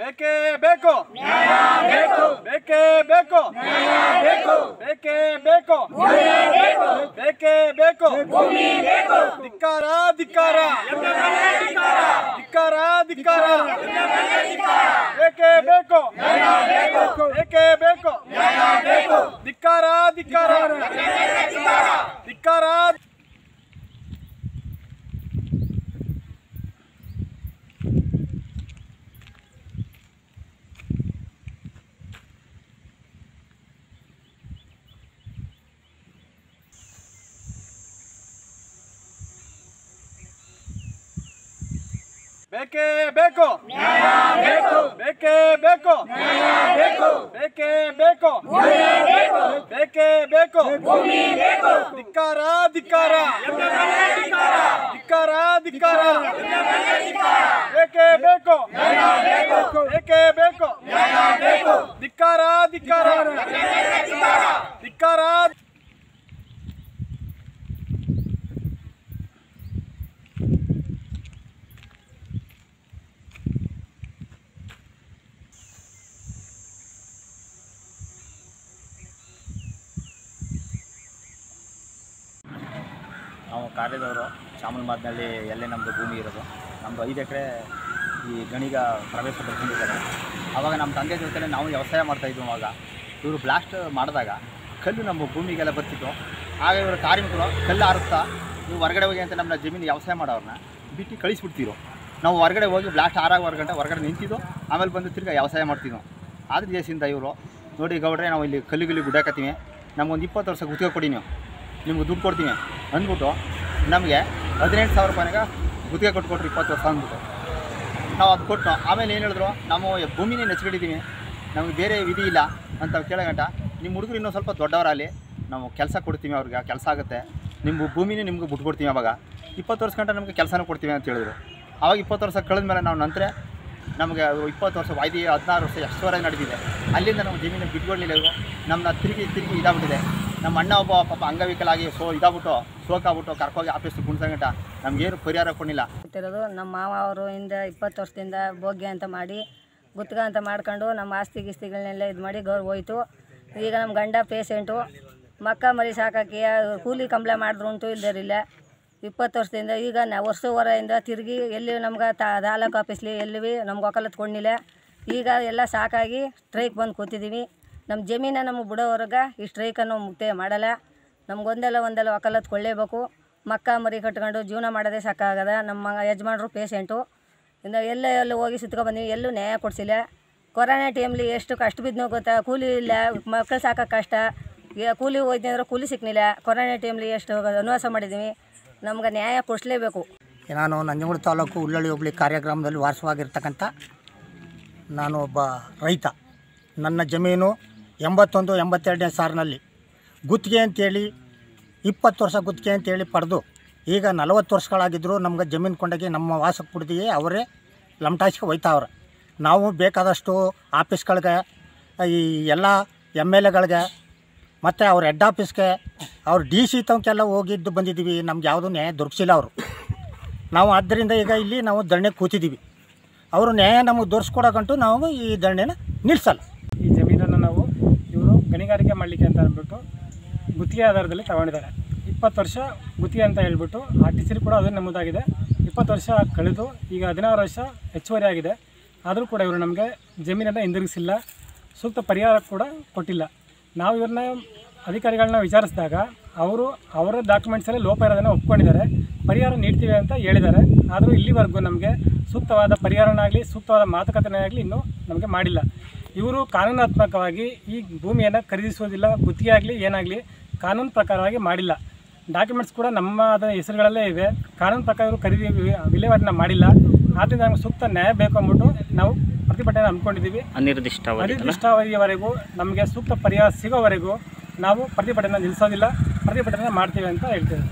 ಬೇಕೇ ಬೇಕು. ಬೇಕು. ಬೇಕೇ ಬೇಕು. ಬೇಕೇ. ಬೇಕು ಬೇಕೇ. ಬೇಕು. ಧಿಕ್ಕಾರ ಧಿಕ್ಕಾರ. ಧಿಕ್ಕಾರ ಧಿಕ್ಕಾರ. ಬೇಕೇ ಬೇಕು ಬೇಕೇ. ಬೇಕು ಧಿಕ್ಕಾರ ಧಿಕ್ಕಾರ ಧಿಕ್ಕಾರ ಬೇಕೇ ಬೇಕು. ಬೇಕೇ. ಬೇಕು ಬೇಕೇ. ಬೇಕು. ಬೇಕೇ ಬೇಕು. ಧಿಕ್ಕಾರ ಧಿಕ್ಕಾರ. ಧಿಕ್ಕಾರ ಧಿಕ್ಕಾರ. ಬೇಕೇ. ಬೇಕು. ಬೇಕೇ ಬೇಕು ಧಿಕ್ಕಾರ ಧಿಕ್ಕಾರ ಧಿಕ್ಕಾರ ನಾವು ಕಾರ್ಯದವರು ಚಾಮಲಮಾದ್ನಲ್ಲಿ ಎಲ್ಲೇ ನಮ್ಮದು ಭೂಮಿ ಇರೋದು. ನಮ್ಮದು ಐದು ಎಕರೆ ಈ ಗಣಿಗ ಪ್ರವೇಶ ಪಡ್ಕೊಂಡಿದ್ದಾರೆ ಆವಾಗ ನಮ್ಮ ತಂದೆ ಜೊತೆ ನಾವು ವ್ಯವಸಾಯ ಮಾಡ್ತಾಯಿದ್ವು ಆವಾಗ ಇವರು ಬ್ಲಾಸ್ಟ್ ಮಾಡಿದಾಗ ಕಲ್ಲು ನಮ್ಮ ಭೂಮಿಗೆಲ್ಲ ಬರ್ತಿತ್ತು. ಆಗ ಇವರು ಕಾರ್ಮಿಕರು ಕಲ್ಲು ಆರಿಸ್ತಾ ನೀವು ಹೊರಗಡೆ ಹೋಗಿ ಅಂತ ನಮ್ಮ ಜಮೀನು ವ್ಯವಸಾಯ ಮಾಡೋರನ್ನ ಬಿಟ್ಟು ಕಳಿಸ್ಬಿಡ್ತಿರು ನಾವು ಹೊರಗಡೆ ಹೋಗಿ ಬ್ಲಾಸ್ಟ್ ಆರಾಗ ಗಂಟೆ ಹೊರಗಡೆ ನಿಂತಿದ್ದು, ಆಮೇಲೆ ಬಂದು ತಿರ್ಗಿ ವ್ಯವಸಾಯ ಮಾಡ್ತಿದ್ವು. ಆದ್ರ ದೇಶದಿಂದ ಇವರು, ನೋಡಿ ಗೌಡ್ರೆ, ನಾವು ಇಲ್ಲಿ ಕಲ್ಲುಗಲ್ಲಿ ಗುಡ್ಡಾಕತ್ತೀವಿ ನಮಗೊಂದು ಇಪ್ಪತ್ತು ವರ್ಷ ಗುತ್ತಿಗೆ ಕೊಡಿ ನೀವು. ನಿಮ್ಗೆ ದುಡ್ಡು ಕೊಡ್ತೀನಿ. ಅಂದ್ಬಿಟ್ಟು ನಮಗೆ ಹದಿನೆಂಟು ಸಾವಿರ ರೂಪಾಯಿನಾಗ ಗುತ್ತಿಗೆ ಕೊಟ್ಕೊಟ್ರು ಇಪ್ಪತ್ತು ವರ್ಷ ಅಂದ್ಬಿಟ್ಟು. ನಾವು ಅದು ಕೊಟ್ಟು ಆಮೇಲೆ ಏನು ಹೇಳಿದ್ರು? ನಾವು ಭೂಮಿನೇ ನೆಚ್ಕೊಂಡಿದ್ದೀವಿ ನಮಗೆ ಬೇರೆ ವಿಧಿ ಇಲ್ಲ ಅಂತ ಕೇಳಗಂಟ ನಿಮ್ಮ ಹುಡುಗರು ಇನ್ನೂ ಸ್ವಲ್ಪ ದೊಡ್ಡವರಲ್ಲಿ ನಾವು ಕೆಲಸ ಕೊಡ್ತೀವಿ ಅವ್ರಿಗೆ. ಕೆಲಸ ಆಗುತ್ತೆ. ನಿಮ್ಮ ಭೂಮಿನೇ ನಿಮ್ಗೆ ಬಿಟ್ಕೊಡ್ತೀವಿ ಅವಾಗ. ಇಪ್ಪತ್ತು ವರ್ಷ ಗಂಟ ನಮಗೆ ಕೆಲಸನೂ ಕೊಡ್ತೀವಿ ಅಂತ ಹೇಳಿದ್ರು. ಆವಾಗ ಇಪ್ಪತ್ತು ವರ್ಷ ಕಳೆದ ಮೇಲೆ ನಾವು ನಂತರ ನಮಗೆ ಇಪ್ಪತ್ತು ವರ್ಷ ಐದು ಹದಿನಾರು ವರ್ಷ ಎಷ್ಟುವರೆಗೆ ನಡೆದಿದೆ. ಅಲ್ಲಿಂದ ನಮ್ಮ ಜಮೀನು ಬಿಟ್ಕೊಡ್ಲಿಲ್ಲ ಇವರು. ನಮ್ಮನ್ನ ತಿರುಗಿ ತಿರುಗಿ ಇದಾಗ್ಬಿಟ್ಟಿದೆ. ನಮ್ಮ ಅಣ್ಣ ಒಬ್ಬ ಪಾಪ ಅಂಗವಿಕಲಾಗಿ ಸೋ ಇದಾಗ್ಬಿಟ್ಟು ಸೋಕಾಗ್ಬಿಟ್ಟು ಕರ್ಕೋಗಿ ಆಫೀಸ್ ಕುಣ್ಸಂಗಂಟ ನಮಗೇನು ಪರಿಹಾರ ಕೊಡಲಿಲ್ಲ. ಗೊತ್ತಿರೋದು ನಮ್ಮ ಮಾವ ಅವರು ಹಿಂದೆ ಇಪ್ಪತ್ತು ವರ್ಷದಿಂದ ಭೋಗ್ಯ ಅಂತ ಮಾಡಿ, ಗುತ್ತಿಗೆ ಅಂತ ಮಾಡ್ಕೊಂಡು ನಮ್ಮ ಆಸ್ತಿ ಗಿಸ್ತಿಗಳನ್ನೆಲ್ಲ ಇದು ಮಾಡಿ ಗೌರ್ ಹೋಯ್ತು. ಈಗ ನಮ್ಮ ಗಂಡ ಪೇಷೆಂಟು ಮಕ್ಕ ಮರಿ ಸಾಕಕ್ಕೆ ಕೂಲಿ ಕಂಬಳ ಮಾಡಿದ್ರು ಉಂಟು ಇಲ್ದಿರಿಲ್ಲ ಇಪ್ಪತ್ತು ವರ್ಷದಿಂದ ಈಗ ನಾ ವರ್ಷವರೆಯಿಂದ ತಿರುಗಿ ಎಲ್ಲಿ ನಮ್ಗೆ ತಾ ತಾಲೂಕು ಆಫೀಸ್ಲಿ ಎಲ್ಲಿ ನಮ್ಗೆ ಒಕ್ಕಲತ್ತು ಕೊಂಡಿಲ್ಲ ಈಗ ಎಲ್ಲ ಸಾಕಾಗಿ ಸ್ಟ್ರೈಕ್ ಬಂದು ಕೂತಿದ್ದೀವಿ ನಮ್ಮ ಜಮೀನ ನಮಗೆ ಬಿಡೋವರೆಗೆ ಈ ಸ್ಟ್ರೈಕನ್ನು ಮುಕ್ತಾಯ ಮಾಡಲ್ಲ. ನಮ್ಗೊಂದೆಲ್ಲ ಒಂದಲ್ಲ ಒಕ್ಕಲತ್ತು ಕೊಳ್ಳೇಬೇಕು. ಮಕ್ಕ ಮರಿ ಕಟ್ಕೊಂಡು ಜೀವನ ಮಾಡೋದೇ ಸಾಕಾಗದ. ನಮ್ಮ ಯಜಮಾನ್ರು ಪೇಷೆಂಟು. ಇನ್ನು ಎಲ್ಲ ಎಲ್ಲ ಹೋಗಿ ಸುತ್ಕೊಬಂದ್ವಿ ಎಲ್ಲೂ ನ್ಯಾಯ ಕೊಡಿಸಿಲ್ಲ. ಕೊರೋನಾ ಟೈಮ್ಲಿ ಎಷ್ಟು ಕಷ್ಟ ಬಿದ್ನೋ ಗೊತ್ತಾ? ಕೂಲಿ ಇಲ್ಲ. ಮಕ್ಕಳು ಸಾಕೋಕೆ ಕಷ್ಟ. ಈಗ ಕೂಲಿ ಹೋಯ್ತು ಅಂದ್ರೆ ಕೂಲಿ ಸಿಕ್ಕಲಿಲ್ಲ ಕೊರೋನಾ ಟೈಮ್ಲಿ ಎಷ್ಟು ಅನುವಾಸ ಮಾಡಿದ್ದೀವಿ ನಮ್ಗೆ ನ್ಯಾಯ ಕೊಡಿಸ್ಲೇಬೇಕು. ನಾನು ನಂಜನಗೂಡು ತಾಲೂಕು ಉಳ್ಳಳ್ಳಿ ಹೋಬಳಿ ಕಾರ್ಯಕ್ರಮದಲ್ಲಿ ವಾಸವಾಗಿರ್ತಕ್ಕಂಥ ನಾನು ಒಬ್ಬ ರೈತ. ನನ್ನ ಜಮೀನು ಎಂಬತ್ತೊಂದು, ಎಂಬತ್ತೆರಡನೇ ಸಾರಿನಲ್ಲಿ ಗುತ್ತಿಗೆ ಅಂತೇಳಿ, ಇಪ್ಪತ್ತು ವರ್ಷ ಗುತ್ತಿಗೆ ಅಂತೇಳಿ ಪಡೆದು, ಈಗ ನಲವತ್ತು ವರ್ಷಗಳಾಗಿದ್ದರೂ ನಮ್ಗೆ ಜಮೀನು ಕೊಂಡೋಗಿ ನಮ್ಮ ವಾಸಕ್ಕೆ ಬಿಡ್ದಿಗೆ ಅವರೇ ಲಮಟಾಯಿಸ್ಕೆ ಹೋಯ್ತಾವ್ರೆ. ನಾವು ಬೇಕಾದಷ್ಟು ಆಫೀಸ್ಗಳಿಗೆ, ಈ ಎಲ್ಲ ಎಂ ಎಲ್ ಎಗಳಿಗೆ, ಮತ್ತು ಅವ್ರ ಹೆಡ್ ಆಫೀಸ್ಗೆ, ಅವ್ರ ಡಿ ಸಿ ತವಕ್ಕೆಲ್ಲ ಹೋಗಿದ್ದು ಬಂದಿದ್ದೀವಿ, ನಮ್ಗೆ ಯಾವುದೂ ನ್ಯಾಯ ದೊರಕಿಸಿಲ್ಲ ಅವರು. ನಾವು ಆದ್ದರಿಂದ ಈಗ ಇಲ್ಲಿ ನಾವು ಧರಣಿ ಕೂತಿದ್ದೀವಿ. ಅವರು ನ್ಯಾಯ ನಮಗೆ ದೊರಸ್ಕೊಡೋಗಂಟು ನಾವು ಈ ಧರಣಿನ ನಿಲ್ಲಿಸಲ್ಲ. ಈ ಜಮೀನನ್ನು ನಾವು ಇವರು ಗಣಿಗಾರಿಕೆ ಮಾಡಲಿಕ್ಕೆ ಅಂತ ಅಂದ್ಬಿಟ್ಟು ಗುತ್ತಿಗೆ ಆಧಾರದಲ್ಲಿ ತಗೊಂಡಿದ್ದಾರೆ. ಇಪ್ಪತ್ತು ವರ್ಷ ಗುತ್ತಿಗೆ ಅಂತ ಹೇಳ್ಬಿಟ್ಟು ಆರ್ ಟಿ ಸಿ ಕೂಡ ಅದನ್ನು ನಮ್ಮದಾಗಿದೆ. ಇಪ್ಪತ್ತು ವರ್ಷ ಕಳೆದು ಈಗ ಹದಿನಾರು ವರ್ಷ ಹೆಚ್ಚುವರಿ ಆಗಿದೆ. ಆದರೂ ಕೂಡ ಇವರು ನಮಗೆ ಜಮೀನನ್ನು ಹಿಂದಿರುಗಿಸಿಲ್ಲ. ಸೂಕ್ತ ಪರಿಹಾರ ಕೂಡ ಕೊಟ್ಟಿಲ್ಲ. ನಾವು ಇವ್ರನ್ನ ಅಧಿಕಾರಿಗಳನ್ನ ವಿಚಾರಿಸಿದಾಗ ಅವರು ಅವರ ಡಾಕ್ಯುಮೆಂಟ್ಸಲ್ಲಿ ಲೋಪ ಇರೋದನ್ನು ಒಪ್ಕೊಂಡಿದ್ದಾರೆ. ಪರಿಹಾರ ನೀಡ್ತೀವಿ ಅಂತ ಹೇಳಿದ್ದಾರೆ. ಆದರೂ ಇಲ್ಲಿವರೆಗೂ ನಮಗೆ ಸೂಕ್ತವಾದ ಪರಿಹಾರನಾಗಲಿ ಸೂಕ್ತವಾದ ಮಾತುಕತೆನೇ ಆಗಲಿ ಇನ್ನೂ ನಮಗೆ ಮಾಡಿಲ್ಲ. ಇವರು ಕಾನೂನಾತ್ಮಕವಾಗಿ ಈ ಭೂಮಿಯನ್ನು ಖರೀದಿಸುವುದಿಲ್ಲ, ಗುತ್ತಿಗೆ ಆಗಲಿ, ಏನಾಗಲಿ ಕಾನೂನು ಪ್ರಕಾರವಾಗಿ ಮಾಡಿಲ್ಲ. ಡಾಕ್ಯುಮೆಂಟ್ಸ್ ಕೂಡ ನಮ್ಮ ಅದರ ಹೆಸರುಗಳಲ್ಲೇ ಇವೆ. ಕಾನೂನು ಪ್ರಕಾರ ಇವರು ಖರೀದಿ ವಿಲೇವಾರಿನ ಮಾಡಿಲ್ಲ. ಆದ್ದರಿಂದ ನಮಗೆ ಸೂಕ್ತ ನ್ಯಾಯ ಬೇಕು ಅಂದ್ಬಿಟ್ಟು ನಾವು ಪ್ರತಿಭಟನೆ ಹಮ್ಮಿಕೊಂಡಿದ್ದೀವಿ. ಅನಿರ್ದಿಷ್ಟಾವಧಿ ಅನಿರ್ದಿಷ್ಟಾವಧಿಯವರೆಗೂ ನಮಗೆ ಸೂಕ್ತ ಪರಿಹಾರ ಸಿಗೋವರೆಗೂ ನಾವು ಪ್ರತಿಭಟನೆ ನಿಲ್ಲಿಸೋದಿಲ್ಲ ಪ್ರತಿಭಟನೆ ಮಾಡ್ತೀವಿ ಅಂತ ಹೇಳ್ತೇವೆ